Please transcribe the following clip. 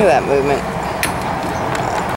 Look at that movement.